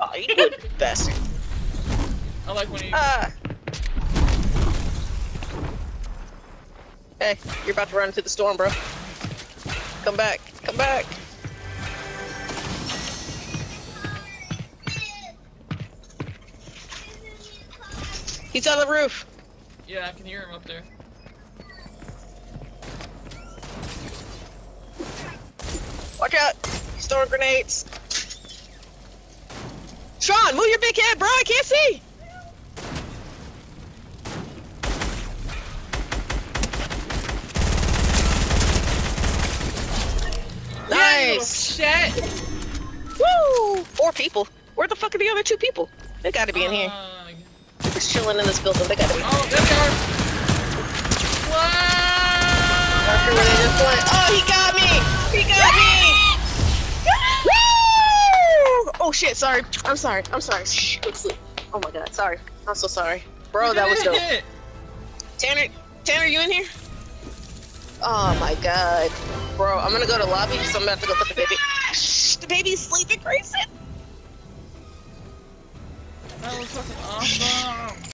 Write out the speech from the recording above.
Oh, you good bastard. I like when you. Ah. Hey, you're about to run into the storm, bro. Come back. Come back. He's on the roof. yeah, I can hear him up there. Watch out. He's throwing grenades. Sean, move your big head, bro. I can't see. Yeah, Nice. Shit. Woo! Four people. Where the fuck are the other two people? They gotta be in here. Uh, Just chilling in this building. They gotta be. oh, there they are. After when they What? oh, he got Oh shit, sorry. I'm sorry. I'm sorry. Oh my god, sorry. I'm so sorry. Bro, that was dope. Tanner, Tanner, you in here? Oh my god. Bro, I'm gonna go to lobby because I'm about to go put the baby. Shh, the baby's sleeping, Grayson. That was fucking awesome.